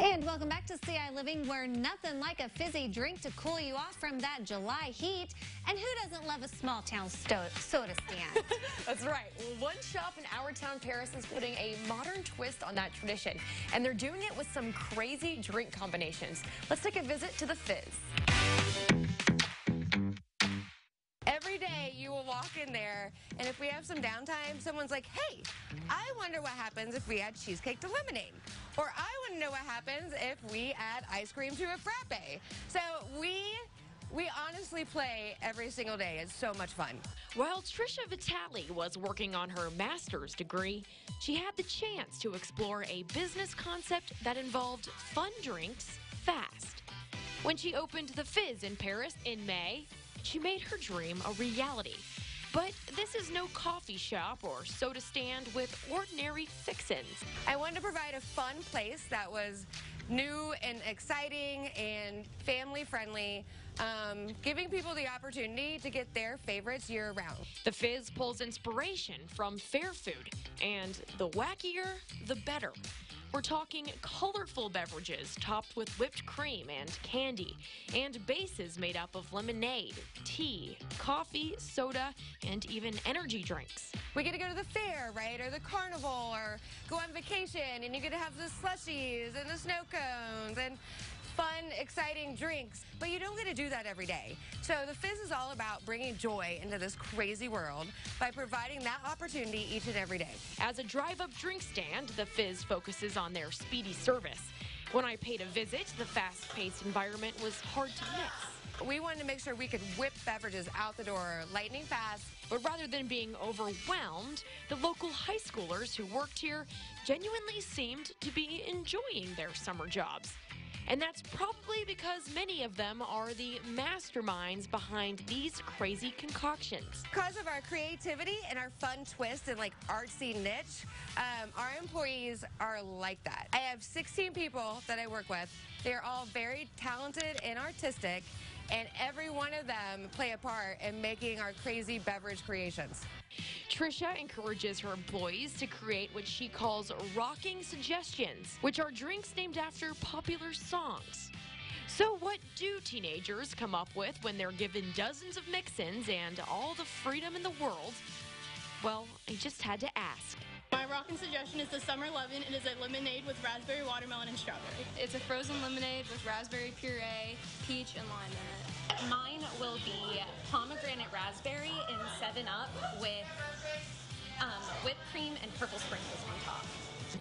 And welcome back to CI Living, where nothing like a fizzy drink to cool you off from that July heat. And who doesn't love a small town soda stand? That's right. Well, one shop in our town, Paris, is putting a modern twist on that tradition. And they're doing it with some crazy drink combinations. Let's take a visit to the Fizz. You will walk in there, and if we have some downtime, someone's like, hey, I wonder what happens if we add cheesecake to lemonade. Or I want to know what happens if we add ice cream to a frappe. So we we honestly play every single day. It's so much fun. While Trisha Vitale was working on her master's degree, she had the chance to explore a business concept that involved fun drinks fast. When she opened the Fizz in Paris in May, she made her dream a reality. But this is no coffee shop or soda stand with ordinary fixins. I wanted to provide a fun place that was new and exciting and family friendly, um, giving people the opportunity to get their favorites year round. The Fizz pulls inspiration from fair food, and the wackier, the better. We're talking colorful beverages topped with whipped cream and candy, and bases made up of lemonade, tea, coffee, soda, and even energy drinks. We get to go to the fair, right, or the carnival, or go on vacation, and you get to have the slushies and the snow cones and fun, exciting drinks. But you don't get to do that every day. So the Fizz is all about bringing joy into this crazy world by providing that opportunity each and every day. As a drive-up drink stand, the Fizz focuses on their speedy service. When I paid a visit, the fast-paced environment was hard to miss. We wanted to make sure we could whip beverages out the door lightning fast. But rather than being overwhelmed, the local high schoolers who worked here genuinely seemed to be enjoying their summer jobs. And that's probably because many of them are the masterminds behind these crazy concoctions. Because of our creativity and our fun twist and like artsy niche, um, our employees are like that. I have 16 people that I work with. They're all very talented and artistic and every one of them play a part in making our crazy beverage creations. Trisha encourages her employees to create what she calls rocking suggestions, which are drinks named after popular songs. So, what do teenagers come up with when they're given dozens of mix ins and all the freedom in the world? Well, I just had to ask. My rockin' suggestion is the Summer Lovin'. It is a lemonade with raspberry, watermelon, and strawberry. It's a frozen lemonade with raspberry puree, peach, and lime in it. Mine will be pomegranate raspberry and 7-Up with um, whipped cream and purple sprinkles on top.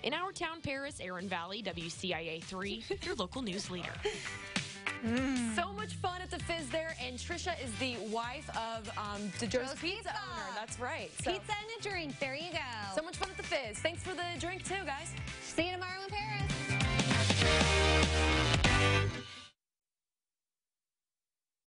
In our town, Paris, Erin Valley, WCIA 3, your local news leader. Mm. So much fun at the Fizz there, and Trisha is the wife of um, the Joe's, Joe's Pizza, Pizza, owner. That's right. So. Pizza and a drink. There you go. So much fun at the Fizz. Thanks for the drink too, guys. See